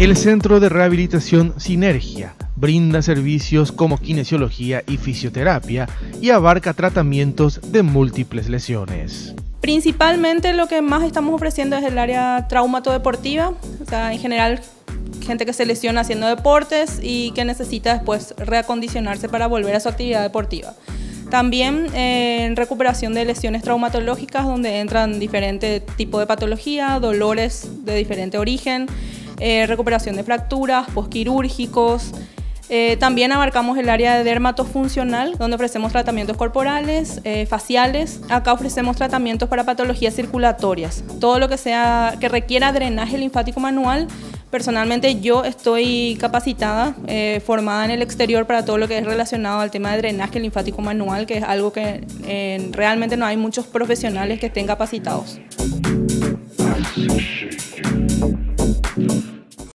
El Centro de Rehabilitación Sinergia brinda servicios como kinesiología y fisioterapia y abarca tratamientos de múltiples lesiones. Principalmente lo que más estamos ofreciendo es el área traumato-deportiva, o sea, en general gente que se lesiona haciendo deportes y que necesita después reacondicionarse para volver a su actividad deportiva. También eh, en recuperación de lesiones traumatológicas donde entran diferentes tipos de patología, dolores de diferente origen, eh, recuperación de fracturas, posquirúrgicos, eh, también abarcamos el área de dermatofuncional, donde ofrecemos tratamientos corporales, eh, faciales. Acá ofrecemos tratamientos para patologías circulatorias. Todo lo que sea que requiera drenaje linfático manual. Personalmente yo estoy capacitada, eh, formada en el exterior para todo lo que es relacionado al tema de drenaje linfático manual, que es algo que realmente no hay muchos profesionales que estén capacitados.